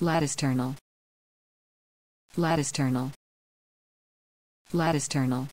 Latticeternal. lattice ternal